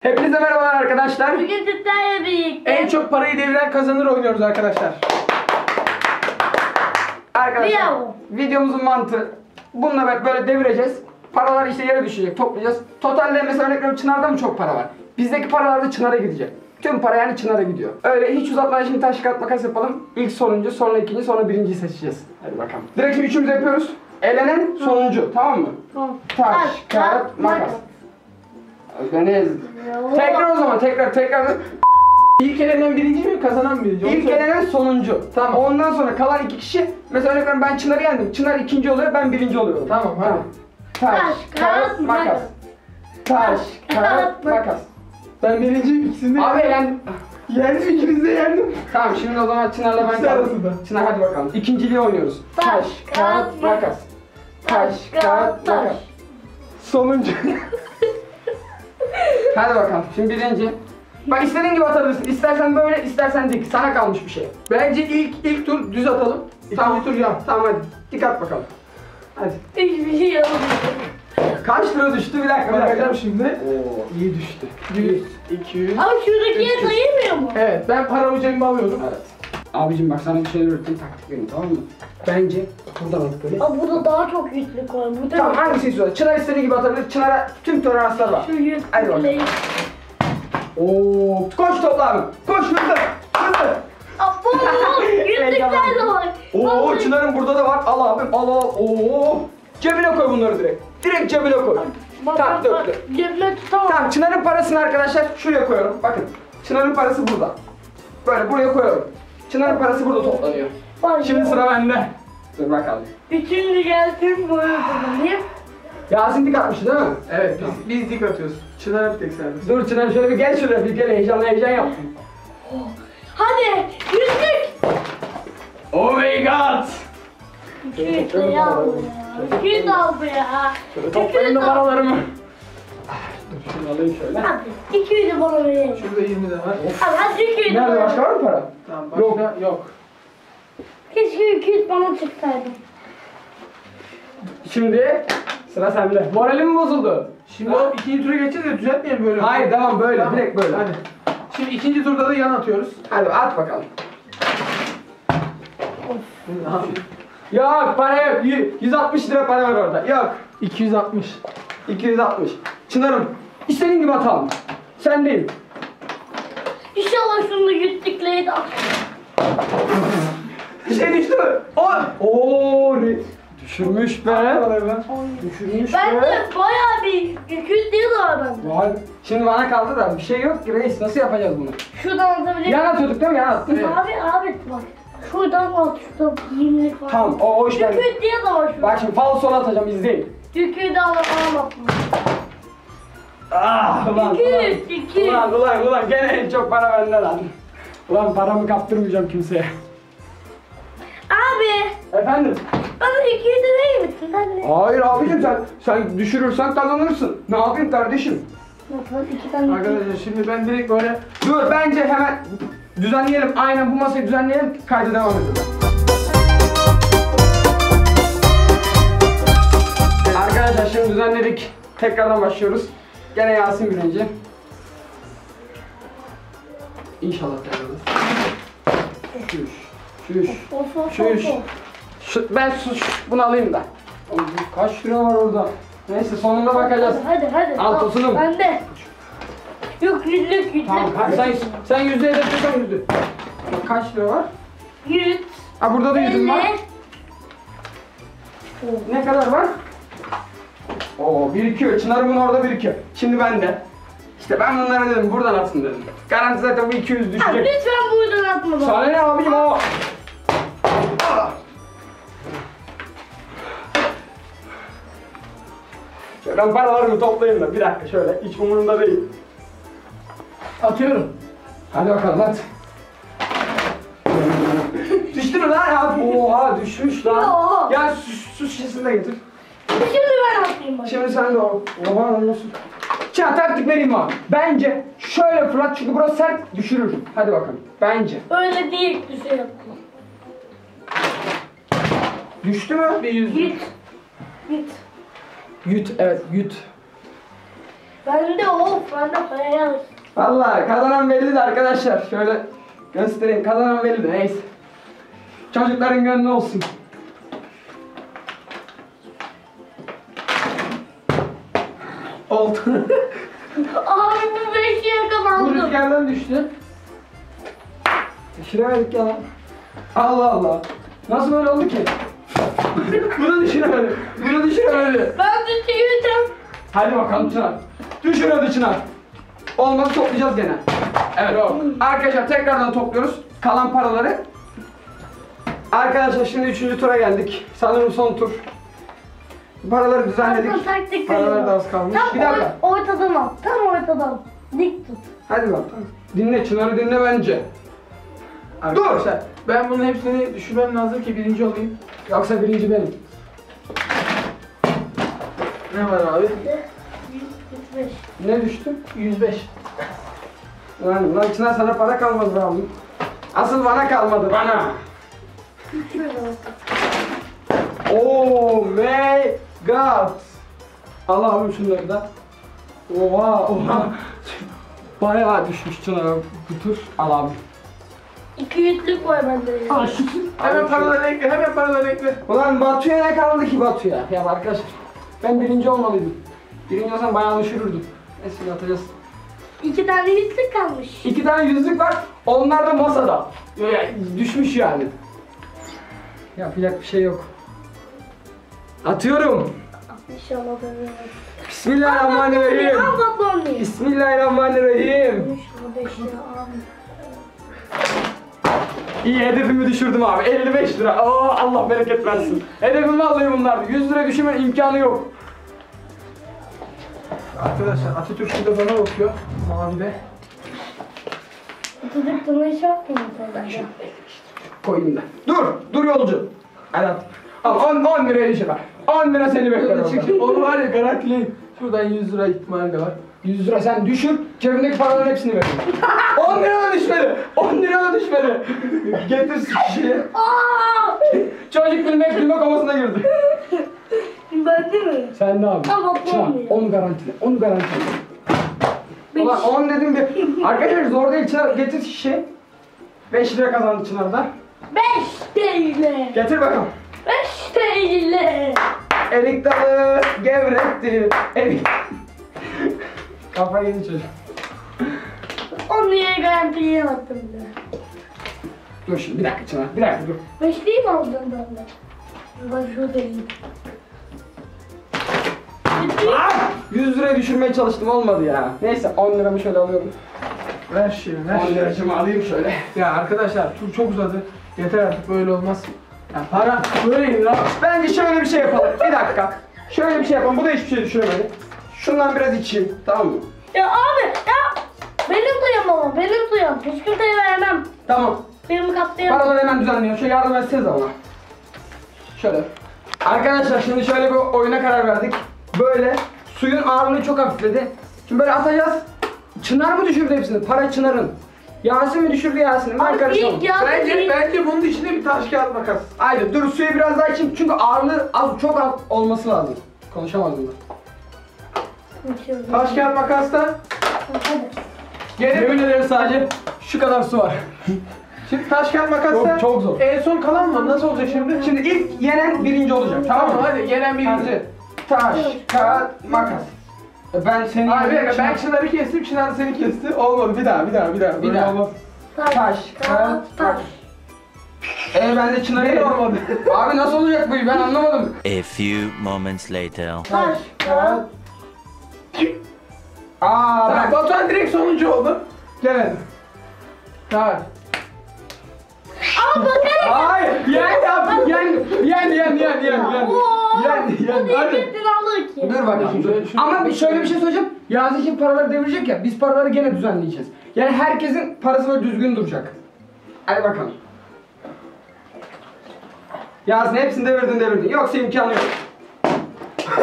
Hepinize merhabalar arkadaşlar. Bugün sizlerle birlikte En çok parayı deviren kazanır oynuyoruz arkadaşlar. Arkadaşlar videomuzun mantığı bununla böyle- devireceğiz. Paralar işte yere düşecek, toplayacağız. Totalde mesela örnek veriyorum Çınar'da mı çok para var? Bizdeki paralar da Çınar'a gidecek. Tüm para yani Çınar'a gidiyor. Öyle hiç uzatmadan şimdi taş kağıt makas yapalım. İlk sonuncu, sonra ikinci, sonra birinciyi seçeceğiz. Hadi bakalım. Direkt şimdi üçümüz yapıyoruz. Elenen sonuncu, tamam mı? Tamam. Taş, kağıt, makas. Özgeniz. Tekrar o zaman, tekrar, tekrar. İlk elenen birinci mi kazanan birinci? Onu İlk söyle. elenen sonuncu. Tamam. Ondan sonra kalan iki kişi mesela örnek veriyorum ben Çınar'ı yendim. Çınar ikinci oluyor, ben birinci oluyorum. Tamam hadi. Taş, Taş, kağıt, makas. Taş, kağıt, makas. Ben birinciyim ikisini de Abi yendim. yendim ikinizi de yendim. Tamam şimdi o zaman Çınar'la ben İkisi kaldım. arasında. Çınar hadi bakalım. İkinciliği oynuyoruz. Taş, kağıt, makas. Taş, kağıt, taş. makas. Sonuncu. Hadi bakalım. Şimdi birinci. Bak istediğin gibi atabilirsin. İstersen böyle, istersen dik. Sana kalmış bir şey. Bence ilk ilk tur düz atalım. İkinci Tamam. tur yan. Tamam hadi. Dik at bakalım. Hadi. Hiçbir şey yapamadım. Kaç lira düştü bir dakika bir dakika. şimdi. Oo iyi düştü. 100, 200. Ama şuradakiye 300. sayılmıyor mu? Evet ben paramı cebime alıyorum. Evet. Abicim bak sana bir şeyler öğrettim taktik vereyim tamam mı? Bence buradan alıp böyle. Aa burada daha çok yüklük var. Burada Tamam hangisini istiyorsun? Çınar istediği gibi atabilir. Çınar'a tüm toleranslar var. Şu yüklükleri. Hadi bakalım. Oo, koş topla abi. Koş hızlı. Hızlı. Aa bu yüklükler de var. Oo, Çınar'ın burada da var. Al abim, al al. Oo. Cebine koy bunları direkt. Direkt cebine koy. Bak Tamam, bak bak. Cebime tutamam. Tamam, Çınar'ın parasını arkadaşlar şuraya koyuyorum. Bakın. Çınar'ın parası burada. Böyle buraya koyuyorum. Çınar'ın parası burada toplanıyor. Bak, Şimdi sıra bende. Dur bakalım. Üçüncü gelsin böyle kullanayım. Yasin dik atmıştı değil mi? Evet biz, biz dik atıyoruz. Çınar'a bir tek serbest. Dur Çınar şöyle bir gel şuraya bir gel heyecanlı heyecan yaptım. Hadi yüzlük. Oh my god. İki yüzlüğü aldı ya. İki yüz aldı ya. Yüz aldı. paralarımı. Ah, Dur şunu alayım şöyle. Hadi iki yüzü bana verelim. Şurada 20 de var. Hadi hadi iki yüzü Nerede başka var mı para? Tamam başka Yok. yok. Keşke iki yüz bana çıksaydı. Şimdi sıra sende. Moralim mi bozuldu? Şimdi o ikinci tura geçeceğiz de düzeltmeyelim böyle. Hayır devam böyle Tamam, direkt böyle. Hadi. Şimdi ikinci turda da yan atıyoruz. Hadi at bakalım. Yok para yok. Y- 160 lira para var orada. Yok. 260. 260. Çınarım. İstediğin gibi atalım. Sen değil. İnşallah şunu yüzlükleri de Bir şey düştü mü? O. Oo. ne- Düşürmüş be. Düşürmüş Ben be. de bayağı bir yüz değil var bende. Vay. Şimdi bana kaldı da bir şey yok ki reis. Nasıl yapacağız bunu? Şuradan atabilir Yan atıyorduk değil mi? Yan attık. Evet. Abi abi bak. Şuradan at şuradan yirmilik var. Tamam o, o iş bende. Yüz değil de var şurada. Bak şimdi falsolu atacağım izleyin. Yüz de al alamam. Ah ulan ulan. Ulan ulan ulan gene en çok para bende lan. Ulan paramı kaptırmayacağım kimseye. Abi Efendim? bana iki yüz verir misin? Hadi. Hayır abicim sen sen düşürürsen kazanırsın. Ne yapayım kardeşim? Bakalım iki tane. Arkadaşlar şimdi ben direkt böyle Dur bence hemen düzenleyelim. Aynen bu masayı düzenleyelim. Kayda devam edelim. Arkadaşlar şimdi düzenledik. Tekrardan başlıyoruz. Gene Yasin birinci. İnşallah kazanırız. Şuş. Şuş. Of of Şuş. of of. Şu, ben şu- bunu alayım da. Kaç lira var orada? Neyse sonunda bakacağız. Hadi hadi. Al, al. tosunum. Bende. Yok yüzlük yüzlük. Tamam ha, sen, sen yüzde hedefliyorsan yüzde. Bak kaç lira var? Yüz. Ha burada da yüzüm var. Ne kadar var? Oo birikiyor. Çınarımın orada birikiyor. Şimdi ben de. İşte ben bunlara dedim buradan atın dedim. Garanti zaten bu 200 Abi düşecek. lütfen buradan atma bak. Sana ne abicim o? Ben paralarımı toplayayım da bir dakika şöyle hiç umurumda değil. atıyorum. Hadi bakalım at. Düştü mü lan? Oha düşmüş lan. Ya su, su şişesini de getir. Şimdi ben atayım bak. Şimdi sen de o. Oha nasıl? Çağ taktik vereyim abi. Bence şöyle fırlat çünkü burası sert düşürür. Hadi bakalım. Bence. Öyle değil düzey yapma. Düştü mü? Bir yüz. Git. Git. Yut evet yut. Ben de of ben de paraya Vallahi kazanan belli de arkadaşlar. Şöyle göstereyim. Kazanan belli de neyse. Çocukların gönlü olsun. Oldu. Abi bu beşi Bu yakalandım. rüzgardan düştü. Düşüremedik ya lan. Allah Allah. Nasıl böyle oldu ki? Bunu düşüremedi. Bunu düşüremedi. Ben çevirdim. Hadi bakalım Çınar. Düşür hadi Çınar. Olmadı toplayacağız gene. Evet. Arkadaşlar tekrardan topluyoruz kalan paraları. Arkadaşlar şimdi üçüncü tura geldik. Sanırım son tur. Paraları düzenledik. Taktik Paralar da az kalmış. Tam Bir dakika. or- ortadan al. Tam ortadan. Dik tut. Hadi bak. Dinle Çınar'ı dinle bence. Arkadaşlar ben bunun hepsini düşürmem lazım ki birinci olayım. Yoksa birinci benim. Ne var abi? 145. Ne düştü? 105. Lan, lan Çınar sana para kalmadı be abi. Asıl bana kalmadı bana. Şöyle bak. God. Al abi şunları da. Oha oha. Bayağı düşmüş Çınar abi bu tur. Al abi. İki yüzlük var bende. Al şu Hemen paraları ekle, hemen paraları ekle. Ulan Batu'ya ne kaldı ki Batu'ya? Ya arkadaşlar ben birinci olmalıydım. Birinci olsam bayağı düşürürdüm. Neyse atacağız. İki tane yüzlük kalmış. İki tane yüzlük var. Onlar da masada. Ya, düşmüş yani. Yapacak bir şey yok. Atıyorum. Bismillahirrahmanirrahim. Bismillahirrahmanirrahim. İyi hedefimi düşürdüm abi. 55 lira. Oo, Allah bereket versin. Hedefim vallahi bunlardı. 100 lira düşürme imkanı yok. Arkadaşlar Atatürk şurada bana bakıyor. Mavide. Tutup tanış yapmıyor tabii. Koyayım da. Dur. Dur yolcu. Hadi at. Al 10, 10 liraya düşür. 10 lira seni bekler orada. Onu var ya garantileyim. Şuradan 100 lira ihtimali de var. 100 lira sen düşür, cebindeki paraların hepsini ver. 10 lira da düşmedi. 10 lira da düşmedi. Getir şişeyi. Çocuk bilmek bilmek havasına girdi. Ben değil mi? Sen de abi. Tamam, Çınar, olmuyor. onu garantile. Onu garantile. Beş. Ulan 10 dedim de. Arkadaşlar zor değil Çınar. Getir şişeyi. 5 lira kazandı Çınar'da. Beş TL. Getir bakalım. TL. Erik dalı gevrektir. Erik. Kafayı yedi çocuk. Onu niye garantiye attım bile. Dur şimdi bir dakika Çınar. Bir dakika dur. Beş değil mi aldın benden? Ben şuradayım. Ah! 100 liraya düşürmeye çalıştım olmadı ya. Neyse 10 liramı şöyle alıyorum. Ver şimdi ver. 10 liracımı alayım şöyle. Ya arkadaşlar tur çok uzadı. Yeter artık böyle olmaz. Ya para böyle ya. Bence şöyle bir şey yapalım. Bir dakika. Şöyle bir şey yapalım. Bu da hiçbir şey düşüremedi. Şundan biraz içeyim. Tamam mı? Ya abi ya benim duyam ama benim duyam. Püskürteye vermem. Tamam. Benim kaptayam. Paraları hemen düzenliyorum. Şöyle yardım etseniz ama. Şöyle. Arkadaşlar şimdi şöyle bir oyuna karar verdik. Böyle suyun ağırlığı çok hafifledi. Şimdi böyle atacağız. Çınar mı düşürdü hepsini? Para Çınar'ın. Yasin mi düşürdü Yasin'i? Ben Abi karışamam. ilk ya. Bence bence bunun içinde bir taş kağıt makas. Haydi dur suyu biraz daha içeyim çünkü ağırlığı az çok az olması lazım. Konuşamazdım ben. Taş kağıt makasta. Hadi. Gene Yemin ederim sadece şu kadar su var. Şimdi taş kağıt makasta. Çok- çok zor. En son kalan mı? Nasıl olacak şimdi? Şimdi ilk yenen birinci olacak. Tamam Tamam mı? hadi gelen birinci. Taş, kağıt, makas. E Ben seni Abi bir dakika ben Çınar- Çınar'ı kestim, Çınar seni kesti. Olmadı bir daha bir daha bir daha. Bir daha. olmaz. Taş, Taş, kağıt, taş. E ben de Çınar'ı yedim. olmadı? Abi nasıl olacak bu iş? ben anlamadım. A few moments later. Taş, kağıt. Aa ben Batuhan direkt sonuncu oldu. gelemedim. Tamam. Ama bakarak. Hayır, yen yap, yen, yen, yen, yen, yen, yen. Yen, yen, Bu gittin alır ki? Dur bakalım. Şöyle- şöyle- Ama bir şöyle bir şey söyleyeceğim. Yasin şimdi paraları devirecek ya, biz paraları gene düzenleyeceğiz. Yani herkesin parası böyle düzgün duracak. Hadi bakalım. Yasin hepsini devirdin devirdin. Yoksa imkanı yok.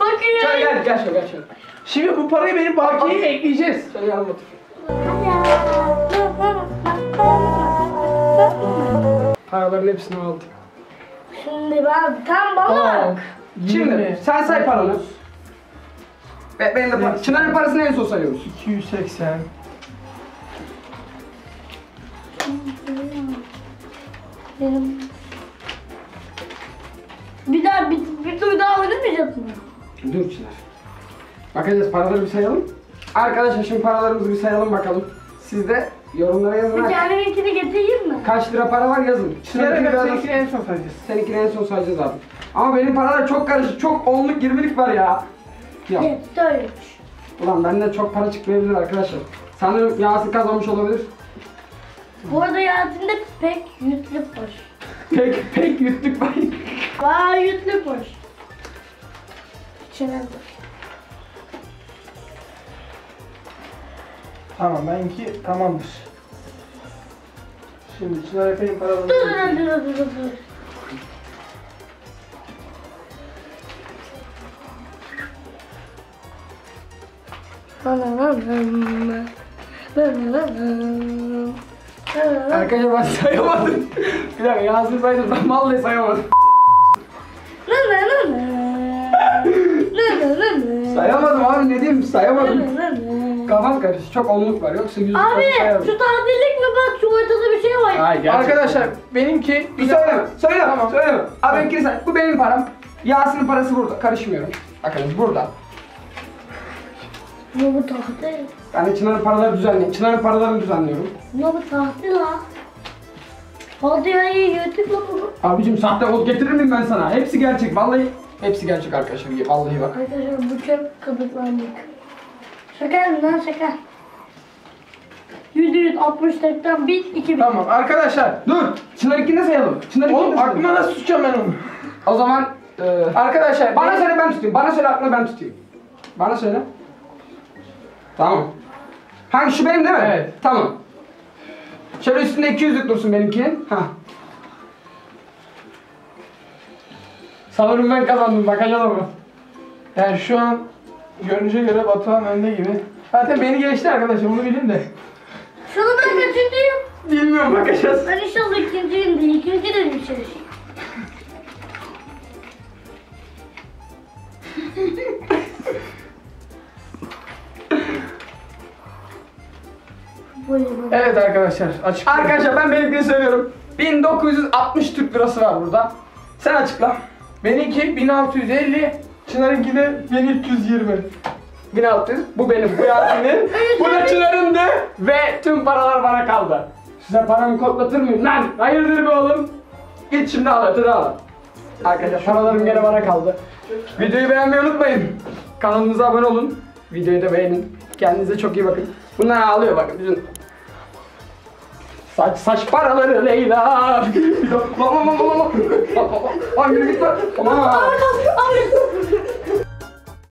Bakıyor. Şöyle gel, gel şöyle, gel şöyle. Şimdi bu parayı benim bakiyeye ekleyeceğiz. Şöyle yanıma otur. Paraların hepsini aldım. Şimdi ben tam bana bak. Şimdi sen say paranı. Ve benim de para. Çınar'ın parasını en son sayıyoruz. 280. Benim... Bir daha bir, bir tur daha oynamayacak mı? Dur Çınar. Bakacağız paraları bir sayalım. Arkadaşlar şimdi paralarımızı bir sayalım bakalım. Siz de yorumlara yazın. Bir. Kaç lira para var yazın. Seninkini en son sayacağız. Seninkini en son sayacağız abi. Ama benim paralar çok karışık. Çok onluk 20'lik var ya. Ya Evet, dört. ulan benden çok para çıkmayabilir arkadaşlar. Sanırım Yasin kazanmış olabilir. Bu arada Yasin'de pek yüklük var. Pek pek yüklük var. Vay yüklük var. İçine Tamam benimki tamamdır. Şimdi Çınar Efe'nin paralarını... Dur dur dur dur dur. dur. Arkadaşlar ben sayamadım. Bir dakika Yasin saydım ben vallahi sayamadım. Sayamadım abi ne diyeyim sayamadım. Kafam karıştı. Çok onluk var. Yoksa yüzlük Abi sayarım. şu tatillik mi bak şu ortada bir şey var. Ay, gerçekten. Arkadaşlar benimki... Bir söyleme, söyleme, Tamam. söyleme. Abi benimkini say. Bu benim param. Yasin'in parası burada. Karışmıyorum. Bakın burada. Bu bu tahtil. Ben de Çınar'ın paraları düzenleyeyim. Çınar'ın paralarını düzenliyorum. Bu bu tahtil la. Hadi ya la bunu. Abicim sahte ol getirir miyim ben sana? Hepsi gerçek. Vallahi hepsi gerçek arkadaşlar. Vallahi bak. Arkadaşlar bu çok kabuklandık. Yapın lan şaka. Yüzde yüz altmış tekten bir iki bin. Tamam arkadaşlar. Dur. Çınar'ınkini de sayalım. Çınar'ınkini Oğlum de sayalım. aklıma nasıl tutacağım ben onu? O zaman e, Arkadaşlar bana söyle ben tutayım. Bana söyle aklına ben tutayım. Bana söyle. Tamam. Hangi şu benim değil mi? Evet. Tamam. Şöyle üstünde 200'lük dursun benimkinin. Ha. Sanırım ben kazandım. Bakacağız ama. Yani şu an görünüşe göre Batuhan önde gibi. Zaten beni geçti arkadaşlar bunu bilin de. Şunu ben kaçıncıyım? Bilmiyorum bakacağız. Ben inşallah ikinciyim de ikinci de bir şey. Evet arkadaşlar açık. Arkadaşlar ben benimkini söylüyorum. 1960 Türk lirası var burada. Sen açıkla. Benimki 1650, Çınar'ınki de 1320. 1600. Bu benim, bu Yasin'in. bu da Çınar'ındı. Ve tüm paralar bana kaldı. Size paramı koklatır mıyım lan? Hayırdır be oğlum? Git şimdi al ötürü al. Arkadaşlar paralarım gene bana kaldı. Videoyu beğenmeyi unutmayın. Kanalımıza abone olun. Videoyu da beğenin. Kendinize çok iyi bakın. Bunlar ağlıyor bakın. Bütün Saç saç paraları Leyla. Lan lan. Lan yürü git lan. Aman. Abi